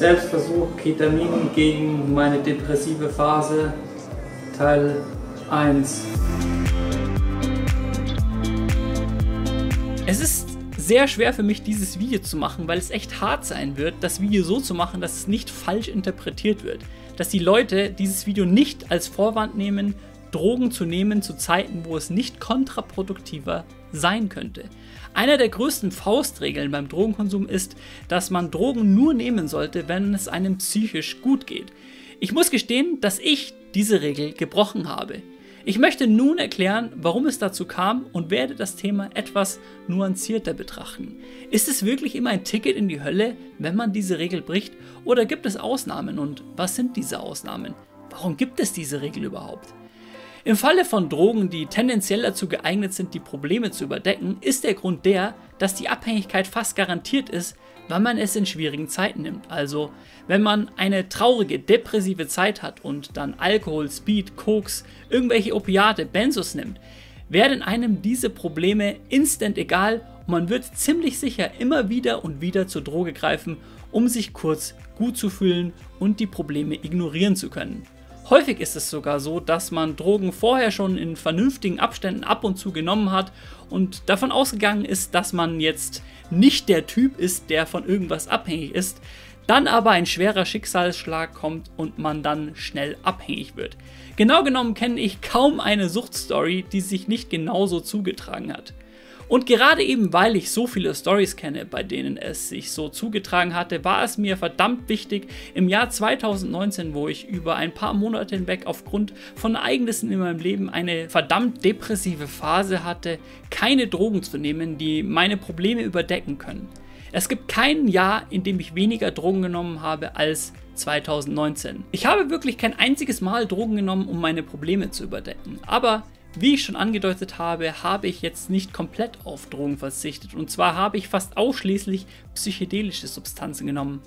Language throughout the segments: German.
Selbstversuch Ketamin gegen meine depressive Phase Teil 1. Es ist sehr schwer für mich, dieses Video zu machen, weil es echt hart sein wird, das Video so zu machen, dass es nicht falsch interpretiert wird. Dass die Leute dieses Video nicht als Vorwand nehmen, Drogen zu nehmen zu Zeiten, wo es nicht kontraproduktiver sein könnte. Einer der größten Faustregeln beim Drogenkonsum ist, dass man Drogen nur nehmen sollte, wenn es einem psychisch gut geht. Ich muss gestehen, dass ich diese Regel gebrochen habe. Ich möchte nun erklären, warum es dazu kam und werde das Thema etwas nuancierter betrachten. Ist es wirklich immer ein Ticket in die Hölle, wenn man diese Regel bricht, oder gibt es Ausnahmen und was sind diese Ausnahmen? Warum gibt es diese Regel überhaupt? Im Falle von Drogen, die tendenziell dazu geeignet sind, die Probleme zu überdecken, ist der Grund der, dass die Abhängigkeit fast garantiert ist, wenn man es in schwierigen Zeiten nimmt. Also, wenn man eine traurige, depressive Zeit hat und dann Alkohol, Speed, Koks, irgendwelche Opiate, Benzos nimmt, werden einem diese Probleme instant egal und man wird ziemlich sicher immer wieder und wieder zur Droge greifen, um sich kurz gut zu fühlen und die Probleme ignorieren zu können. Häufig ist es sogar so, dass man Drogen vorher schon in vernünftigen Abständen ab und zu genommen hat und davon ausgegangen ist, dass man jetzt nicht der Typ ist, der von irgendwas abhängig ist, dann aber ein schwerer Schicksalsschlag kommt und man dann schnell abhängig wird. Genau genommen kenne ich kaum eine Suchtstory, die sich nicht genauso zugetragen hat. Und gerade eben, weil ich so viele Stories kenne, bei denen es sich so zugetragen hatte, war es mir verdammt wichtig, im Jahr 2019, wo ich über ein paar Monate hinweg aufgrund von Ereignissen in meinem Leben eine verdammt depressive Phase hatte, keine Drogen zu nehmen, die meine Probleme überdecken können. Es gibt kein Jahr, in dem ich weniger Drogen genommen habe als 2019. Ich habe wirklich kein einziges Mal Drogen genommen, um meine Probleme zu überdecken. Aber wie ich schon angedeutet habe, habe ich jetzt nicht komplett auf Drogen verzichtet und zwar habe ich fast ausschließlich psychedelische Substanzen genommen.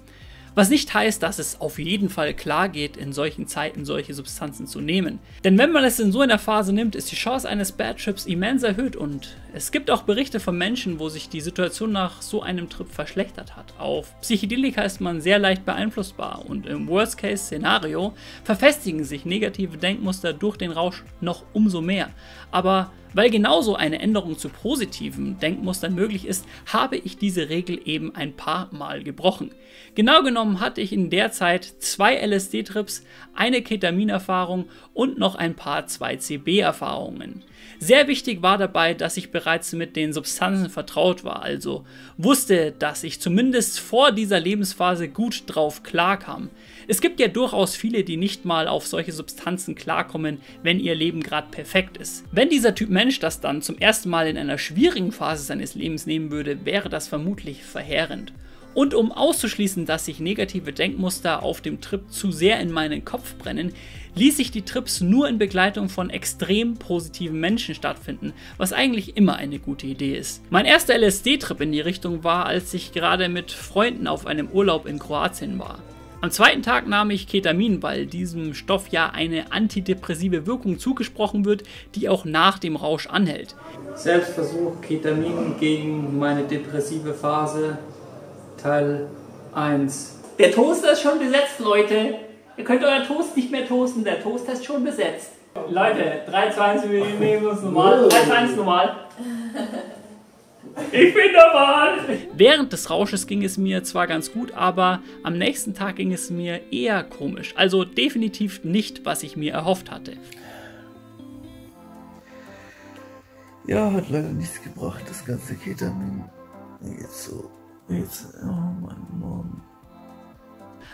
Was nicht heißt, dass es auf jeden Fall klar geht, in solchen Zeiten solche Substanzen zu nehmen. Denn wenn man es in so einer Phase nimmt, ist die Chance eines Bad Trips immens erhöht und es gibt auch Berichte von Menschen, wo sich die Situation nach so einem Trip verschlechtert hat. Auf Psychedelika ist man sehr leicht beeinflussbar und im Worst-Case-Szenario verfestigen sich negative Denkmuster durch den Rausch noch umso mehr. Aber weil genauso eine Änderung zu positiven Denkmustern möglich ist, habe ich diese Regel eben ein paar Mal gebrochen. Genau genommen hatte ich in der Zeit zwei LSD-Trips, eine Ketaminerfahrung und noch ein paar 2CB-Erfahrungen. Sehr wichtig war dabei, dass ich bereits mit den Substanzen vertraut war, also wusste, dass ich zumindest vor dieser Lebensphase gut drauf klarkam. Es gibt ja durchaus viele, die nicht mal auf solche Substanzen klarkommen, wenn ihr Leben gerade perfekt ist. Wenn dieser Typ Mensch das dann zum ersten Mal in einer schwierigen Phase seines Lebens nehmen würde, wäre das vermutlich verheerend. Und um auszuschließen, dass sich negative Denkmuster auf dem Trip zu sehr in meinen Kopf brennen, ließ ich die Trips nur in Begleitung von extrem positiven Menschen stattfinden, was eigentlich immer eine gute Idee ist. Mein erster LSD-Trip in die Richtung war, als ich gerade mit Freunden auf einem Urlaub in Kroatien war. Am zweiten Tag nahm ich Ketamin, weil diesem Stoff ja eine antidepressive Wirkung zugesprochen wird, die auch nach dem Rausch anhält. Selbstversuch Ketamin gegen meine depressive Phase Teil 1. Der Toaster ist schon besetzt, Leute. Ihr könnt euer Toast nicht mehr toasten, der Toaster ist schon besetzt. Leute, 3, 2, 1, wir nehmen uns normal. 3, 2, 1, normal. Ich bin normal! Während des Rausches ging es mir zwar ganz gut, aber am nächsten Tag ging es mir eher komisch. Also definitiv nicht, was ich mir erhofft hatte. Ja, hat leider nichts gebracht, das ganze Ketamin. Jetzt so. Jetzt, oh Mann, Mann.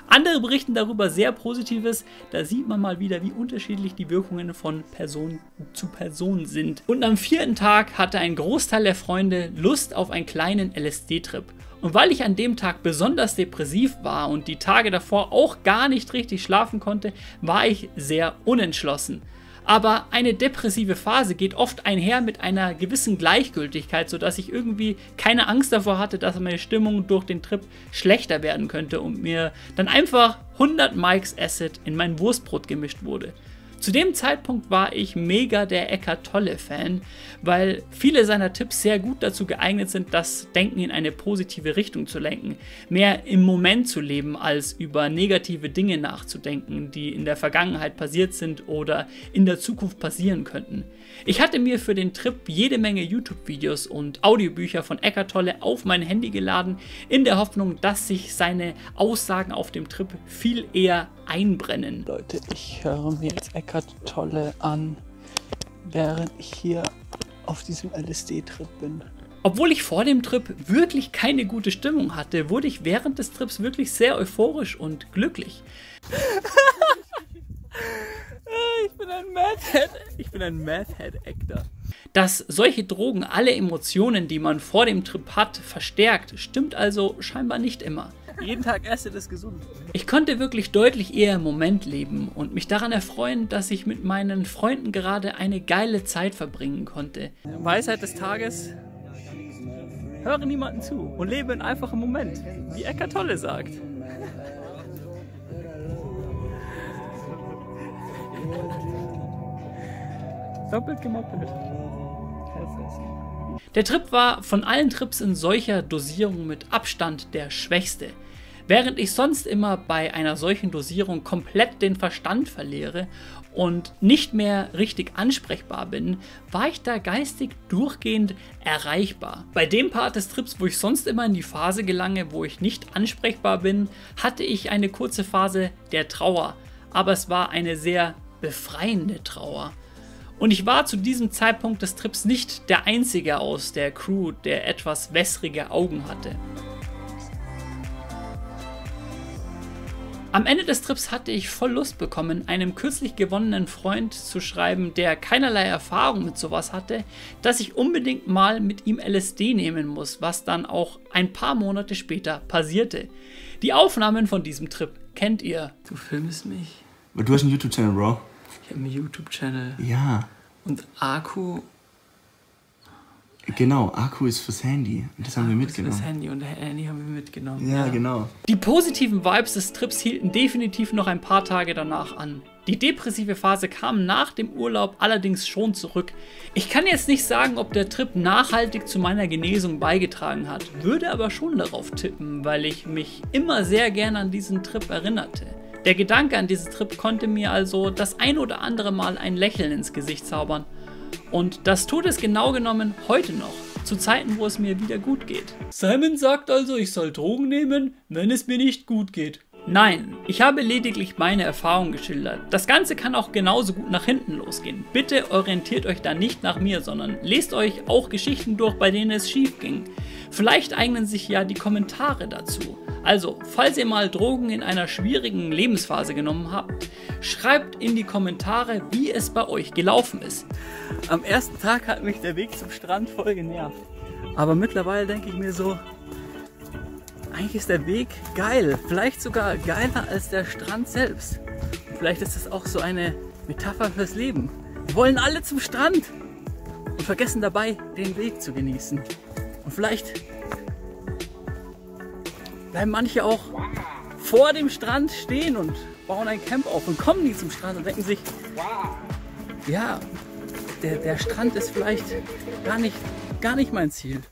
Andere berichten darüber sehr Positives. Da sieht man mal wieder, wie unterschiedlich die Wirkungen von Person zu Person sind. Und am vierten Tag hatte ein Großteil der Freunde Lust auf einen kleinen LSD-Trip. Und weil ich an dem Tag besonders depressiv war und die Tage davor auch gar nicht richtig schlafen konnte, war ich sehr unentschlossen. Aber eine depressive Phase geht oft einher mit einer gewissen Gleichgültigkeit, sodass ich irgendwie keine Angst davor hatte, dass meine Stimmung durch den Trip schlechter werden könnte und mir dann einfach 100 Mikes Acid in mein Wurstbrot gemischt wurde. Zu dem Zeitpunkt war ich mega der Eckart Tolle Fan, weil viele seiner Tipps sehr gut dazu geeignet sind, das Denken in eine positive Richtung zu lenken, mehr im Moment zu leben, als über negative Dinge nachzudenken, die in der Vergangenheit passiert sind oder in der Zukunft passieren könnten. Ich hatte mir für den Trip jede Menge YouTube-Videos und Audiobücher von Eckart Tolle auf mein Handy geladen, in der Hoffnung, dass sich seine Aussagen auf dem Trip viel eher einbrennen. Leute, ich höre mir jetzt Eckart Tolle an, während ich hier auf diesem LSD-Trip bin. Obwohl ich vor dem Trip wirklich keine gute Stimmung hatte, wurde ich während des Trips wirklich sehr euphorisch und glücklich. ich bin ein Madhead. Ich bin ein Madhead-Actor. Dass solche Drogen alle Emotionen, die man vor dem Trip hat, verstärkt, stimmt also scheinbar nicht immer. Jeden Tag esse das gesund. Ich konnte wirklich deutlich eher im Moment leben und mich daran erfreuen, dass ich mit meinen Freunden gerade eine geile Zeit verbringen konnte. Weisheit des Tages. Höre niemanden zu und lebe in einfachem Moment, wie Eckart Tolle sagt. Doppelt gemoppelt. Der Trip war von allen Trips in solcher Dosierung mit Abstand der schwächste. Während ich sonst immer bei einer solchen Dosierung komplett den Verstand verliere und nicht mehr richtig ansprechbar bin, war ich da geistig durchgehend erreichbar. Bei dem Part des Trips, wo ich sonst immer in die Phase gelange, wo ich nicht ansprechbar bin, hatte ich eine kurze Phase der Trauer, aber es war eine sehr befreiende Trauer. Und ich war zu diesem Zeitpunkt des Trips nicht der Einzige aus der Crew, der etwas wässrige Augen hatte. Am Ende des Trips hatte ich voll Lust bekommen, einem kürzlich gewonnenen Freund zu schreiben, der keinerlei Erfahrung mit sowas hatte, dass ich unbedingt mal mit ihm LSD nehmen muss, was dann auch ein paar Monate später passierte. Die Aufnahmen von diesem Trip kennt ihr. Du filmst mich. Du hast einen YouTube-Channel, Bro. Ich habe einen YouTube-Channel. Ja. Und Akku. Genau, Akku ist fürs Handy. Und das haben wir Das ist mitgenommen. das Handy und Handy haben wir mitgenommen. Ja, genau. Die positiven Vibes des Trips hielten definitiv noch ein paar Tage danach an. Die depressive Phase kam nach dem Urlaub allerdings schon zurück. Ich kann jetzt nicht sagen, ob der Trip nachhaltig zu meiner Genesung beigetragen hat, würde aber schon darauf tippen, weil ich mich immer sehr gern an diesen Trip erinnerte. Der Gedanke an diesen Trip konnte mir also das ein oder andere Mal ein Lächeln ins Gesicht zaubern. Und das tut es genau genommen heute noch, zu Zeiten, wo es mir wieder gut geht. Simon sagt also, ich soll Drogen nehmen, wenn es mir nicht gut geht. Nein, ich habe lediglich meine Erfahrung geschildert. Das Ganze kann auch genauso gut nach hinten losgehen. Bitte orientiert euch da nicht nach mir, sondern lest euch auch Geschichten durch, bei denen es schief ging. Vielleicht eignen sich ja die Kommentare dazu. Also, falls ihr mal Drogen in einer schwierigen Lebensphase genommen habt, schreibt in die Kommentare, wie es bei euch gelaufen ist. Am ersten Tag hat mich der Weg zum Strand voll genervt. Aber mittlerweile denke ich mir so, eigentlich ist der Weg geil. Vielleicht sogar geiler als der Strand selbst. Vielleicht ist das auch so eine Metapher fürs Leben. Wir wollen alle zum Strand und vergessen dabei, den Weg zu genießen. Und vielleicht bleiben manche auch vor dem Strand stehen und bauen ein Camp auf und kommen nie zum Strand und denken sich, ja, der, der Strand ist vielleicht gar nicht, gar nicht mein Ziel.